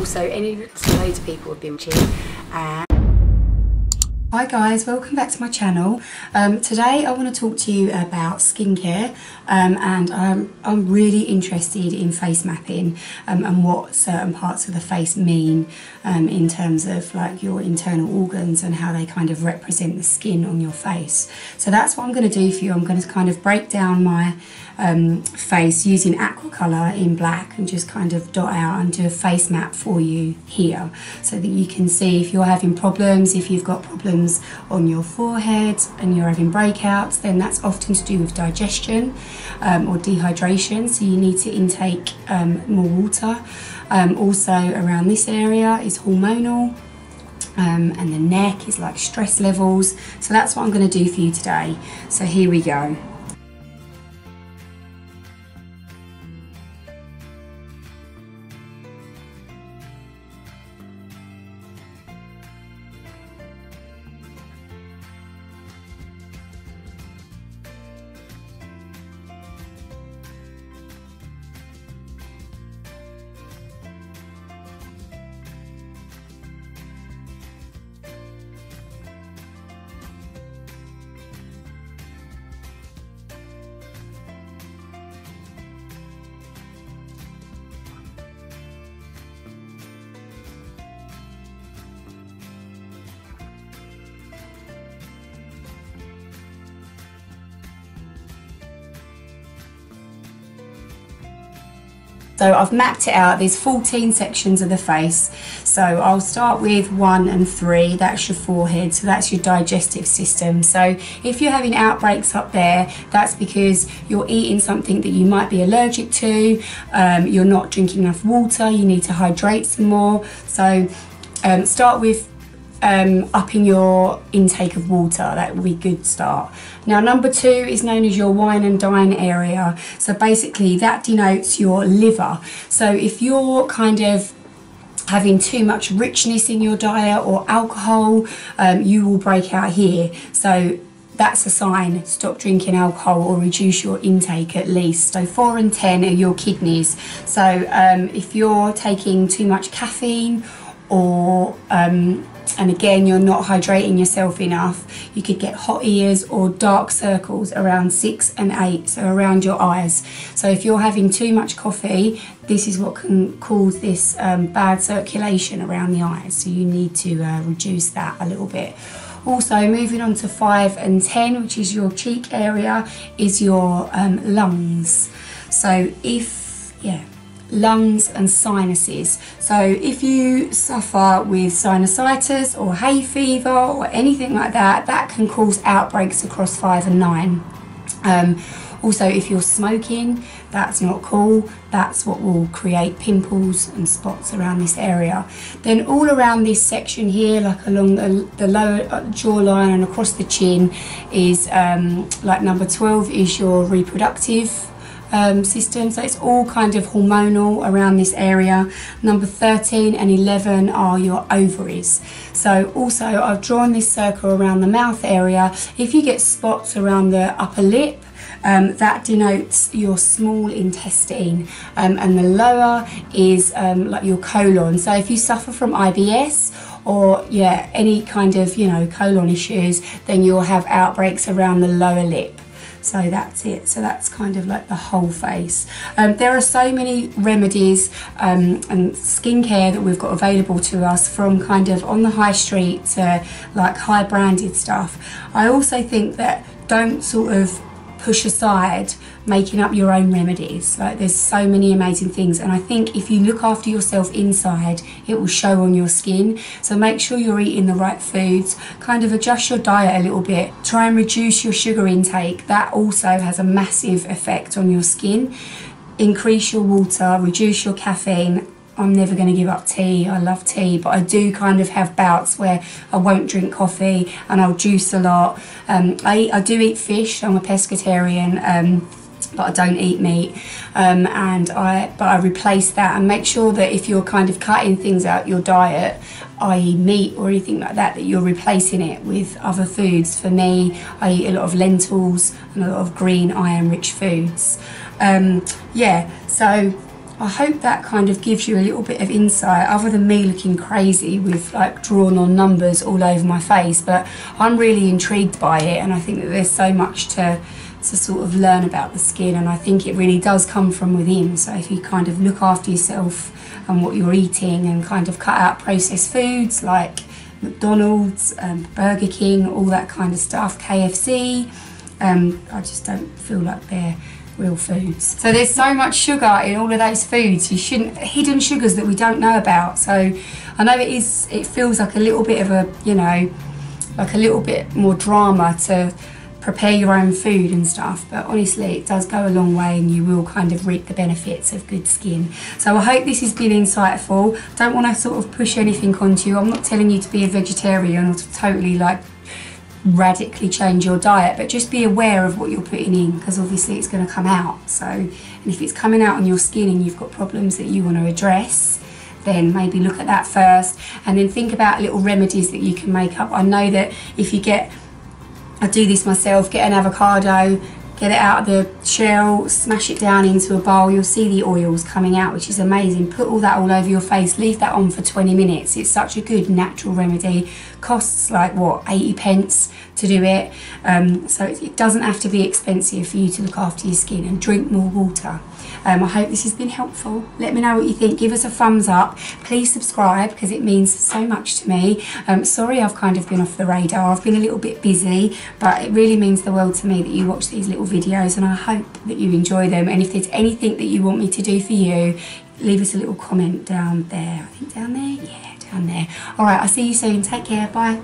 also any loads of people have been and Hi guys, welcome back to my channel. Um, today I want to talk to you about skincare um, and I'm, I'm really interested in face mapping um, and what certain parts of the face mean um, in terms of like your internal organs and how they kind of represent the skin on your face. So that's what I'm going to do for you. I'm going to kind of break down my um, face using aqua colour in black and just kind of dot out and do a face map for you here so that you can see if you're having problems, if you've got problems on your forehead and you're having breakouts, then that's often to do with digestion um, or dehydration, so you need to intake um, more water. Um, also around this area is hormonal. Um, and the neck is like stress levels so that's what I'm going to do for you today so here we go So I've mapped it out, there's 14 sections of the face. So I'll start with one and three, that's your forehead, so that's your digestive system. So if you're having outbreaks up there, that's because you're eating something that you might be allergic to, um, you're not drinking enough water, you need to hydrate some more. So um, start with um, upping your intake of water. That would be a good start. Now, number two is known as your wine and dine area. So basically, that denotes your liver. So if you're kind of having too much richness in your diet or alcohol, um, you will break out here. So that's a sign. Stop drinking alcohol or reduce your intake at least. So four and 10 are your kidneys. So um, if you're taking too much caffeine or um, and again you're not hydrating yourself enough. You could get hot ears or dark circles around six and eight so around your eyes. So if you're having too much coffee this is what can cause this um, bad circulation around the eyes. So you need to uh, reduce that a little bit. Also moving on to 5 and 10 which is your cheek area is your um, lungs. So if yeah lungs and sinuses. So if you suffer with sinusitis or hay fever or anything like that, that can cause outbreaks across five and nine. Um, also, if you're smoking, that's not cool. That's what will create pimples and spots around this area. Then all around this section here, like along the, the lower uh, jawline and across the chin is um, like number 12 is your reproductive um, system. So it's all kind of hormonal around this area. Number 13 and 11 are your ovaries. So also I've drawn this circle around the mouth area. If you get spots around the upper lip, um, that denotes your small intestine um, and the lower is um, like your colon. So if you suffer from IBS or yeah any kind of you know colon issues then you'll have outbreaks around the lower lip so that's it. So that's kind of like the whole face. Um, there are so many remedies um, and skincare that we've got available to us from kind of on the high street to like high branded stuff. I also think that don't sort of push aside making up your own remedies. Like there's so many amazing things and I think if you look after yourself inside it will show on your skin. So make sure you're eating the right foods, kind of adjust your diet a little bit, try and reduce your sugar intake. That also has a massive effect on your skin. Increase your water, reduce your caffeine I'm never going to give up tea. I love tea, but I do kind of have bouts where I won't drink coffee and I'll juice a lot. Um, I, I do eat fish. I'm a pescatarian. Um, but I don't eat meat um, and I but I replace that and make sure that if you're kind of cutting things out your diet i.e. meat or anything like that that you're replacing it with other foods for me I eat a lot of lentils and a lot of green iron rich foods um, yeah so I hope that kind of gives you a little bit of insight other than me looking crazy with like drawn on numbers all over my face but I'm really intrigued by it and I think that there's so much to to sort of learn about the skin and I think it really does come from within so if you kind of look after yourself and what you're eating and kind of cut out processed foods like McDonald's, um, Burger King, all that kind of stuff, KFC. Um, I just don't feel like they're real foods. So there's so much sugar in all of those foods. You shouldn't hidden sugars that we don't know about. So I know it is. It feels like a little bit of a you know, like a little bit more drama to prepare your own food and stuff but honestly it does go a long way and you will kind of reap the benefits of good skin so I hope this has been insightful don't want to sort of push anything onto you I'm not telling you to be a vegetarian or to totally like radically change your diet but just be aware of what you're putting in because obviously it's going to come out. So and if it's coming out on your skin and you've got problems that you want to address then maybe look at that first. And then think about little remedies that you can make up. I know that if you get I do this myself, get an avocado, get it out of the shell, smash it down into a bowl, you'll see the oils coming out, which is amazing. Put all that all over your face, leave that on for 20 minutes. It's such a good natural remedy. Costs like, what, 80 pence to do it. Um, so it doesn't have to be expensive for you to look after your skin and drink more water. Um, I hope this has been helpful. Let me know what you think. Give us a thumbs up. Please subscribe because it means so much to me. Um, sorry I've kind of been off the radar. I've been a little bit busy, but it really means the world to me that you watch these little videos and I hope that you enjoy them. And if there's anything that you want me to do for you, leave us a little comment down there. I think down there? Yeah, down there. All right, I'll see you soon. Take care. Bye.